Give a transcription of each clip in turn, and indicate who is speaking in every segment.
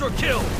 Speaker 1: Quadra kill!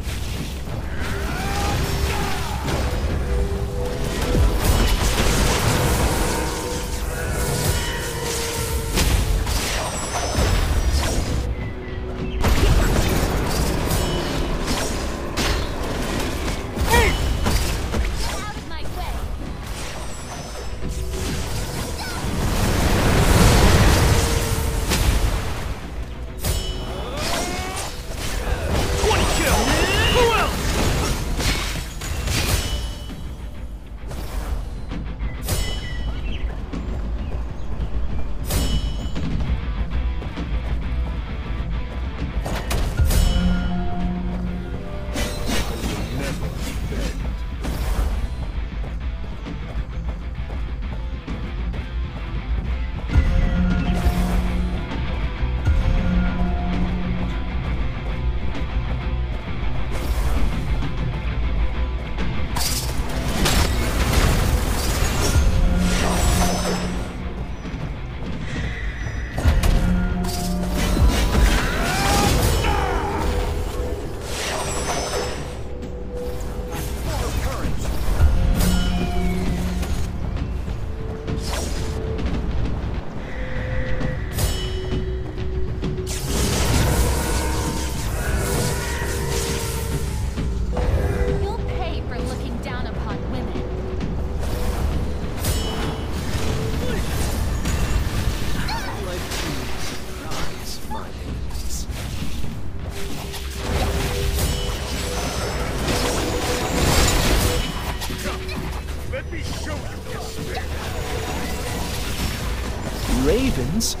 Speaker 2: Thank you.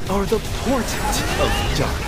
Speaker 3: Are the portent of darkness.